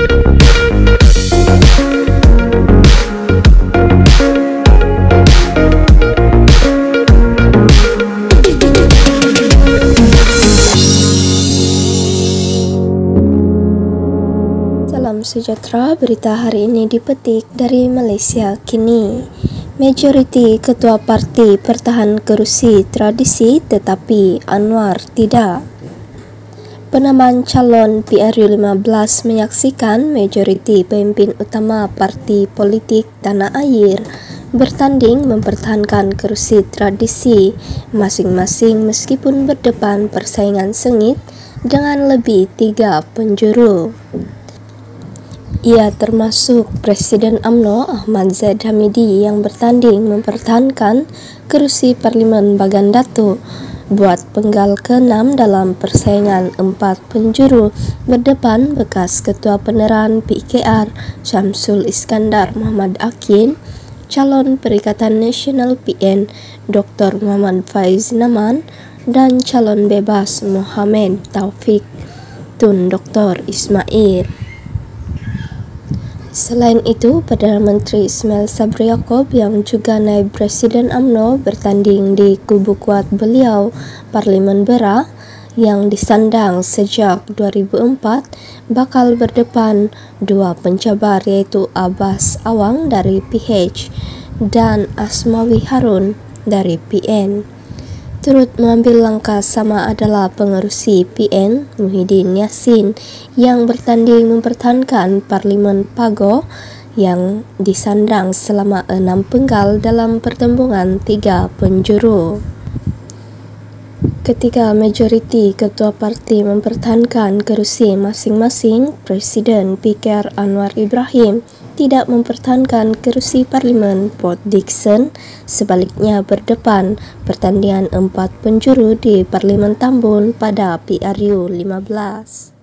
Salam sejahtera, berita hari ini dipetik dari Malaysia kini. Majoriti ketua parti pertahan kerusi tradisi tetapi Anwar tidak. Penamaan calon PRU 15 menyaksikan majoriti pemimpin utama parti politik tanah air bertanding mempertahankan kerusi tradisi masing-masing meskipun berdepan persaingan sengit dengan lebih tiga penjuru. Ia termasuk Presiden AMNO Ahmad Zaid Hamidi yang bertanding mempertahankan kerusi Parlimen Bagan Datuk buat penggal ke-6 dalam persaingan empat penjuru berdepan bekas Ketua Peneran PKR Syamsul Iskandar Muhammad Akin, calon Perikatan Nasional PN Dr. Muhammad Faiz Naman dan calon bebas Muhammad Taufik Tun Dr. Ismail. Selain itu, Perdana Menteri Ismail Sabri Yaakob yang juga naib Presiden AMNO bertanding di kubu kuat beliau, Parlimen Bera, yang disandang sejak 2004 bakal berdepan dua pencabar yaitu Abbas Awang dari PH dan Asmawi Harun dari PN. Turut mengambil langkah sama adalah pengerusi PN Muhyiddin Yassin yang bertanding mempertahankan Parlimen Pago yang disandang selama enam penggal dalam pertembungan tiga penjuru. Ketika majoriti ketua parti mempertahankan kerusi masing-masing, Presiden PKR Anwar Ibrahim tidak mempertahankan kerusi Parlimen Port Dickson, sebaliknya berdepan pertandingan empat penjuru di Parlimen Tambun pada PRU 15.